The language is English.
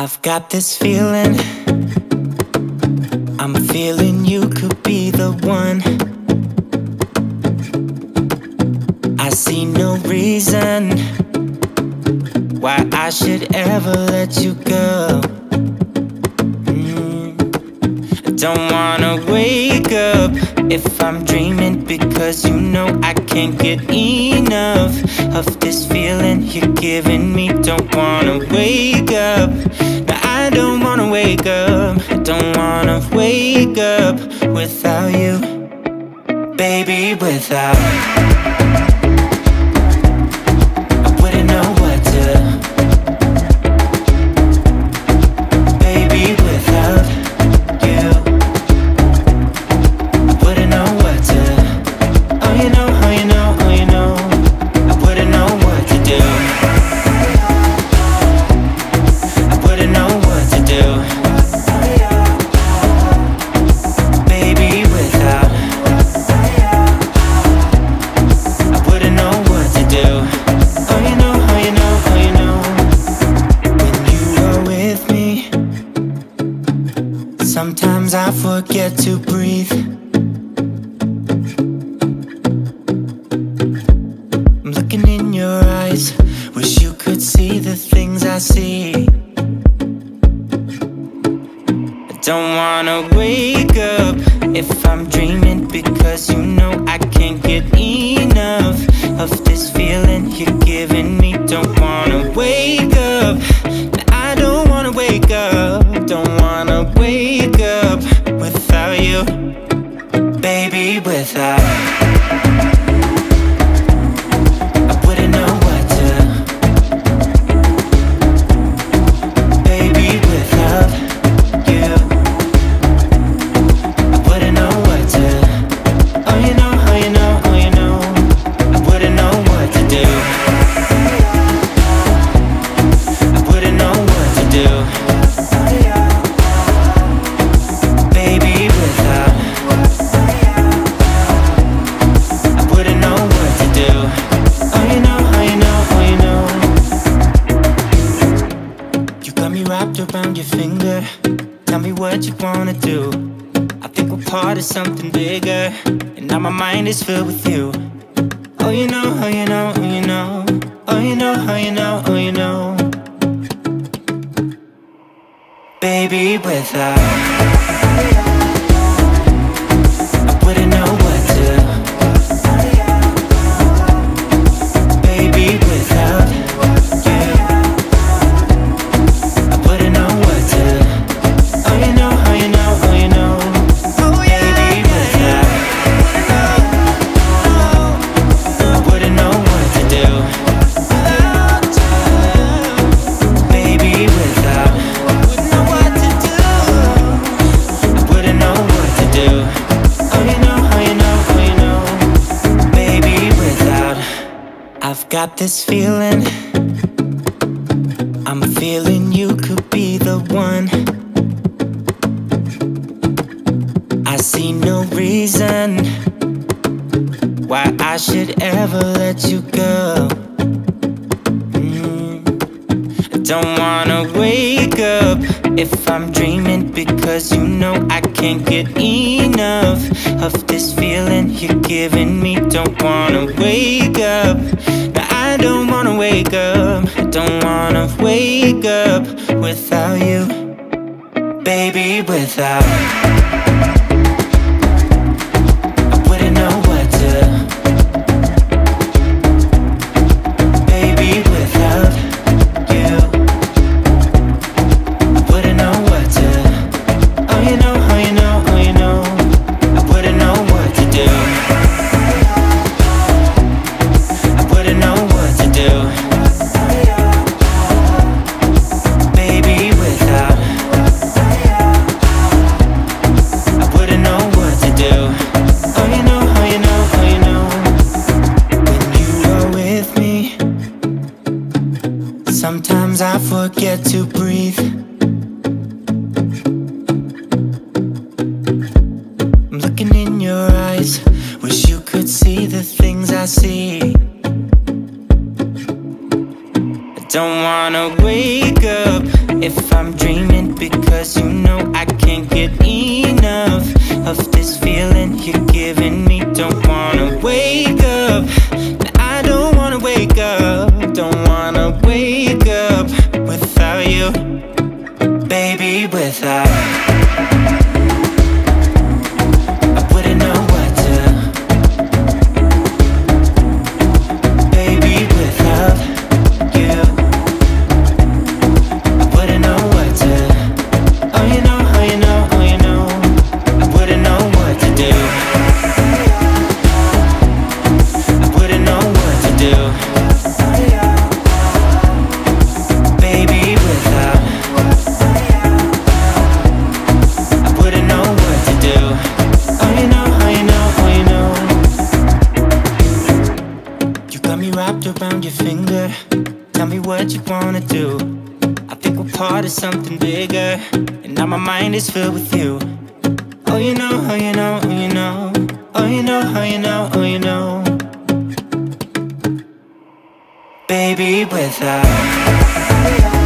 I've got this feeling. I'm feeling you could be the one. I see no reason why I should ever let you go. Don't wanna wake up if I'm dreaming because you know I can't get enough of this feeling you're giving me. Don't wanna wake up. Now I don't wanna wake up. I don't wanna wake up without you, baby. Without. Sometimes I forget to breathe. I'm looking in your eyes, wish you could see the things I see. I don't wanna wake up if I'm dreaming because you know I can't get enough of this feeling what you wanna do. I think we're part of something bigger. And now my mind is filled with you. Oh, you know, oh, you know, oh, you know. Oh, you know, oh, you know, oh, you know. Baby, without. This feeling. I'm feeling you could be the one. I see no reason why I should ever let you go. Mm. Don't wanna wake up if I'm dreaming because you know I can't get enough of this feeling you're giving me. Don't wanna wake up. Don't wanna wake up. I don't wanna wake up without you, baby. Without. Sometimes I forget to breathe. I'm looking in your eyes. Wish you could see the things I see. I don't wanna wake up If I'm dreaming because you know I can't get enough Of this I think we're part of something bigger And now my mind is filled with you. Oh, you know, oh, you know, oh, you know. Oh, you know, oh, you know, oh, you know. Baby, without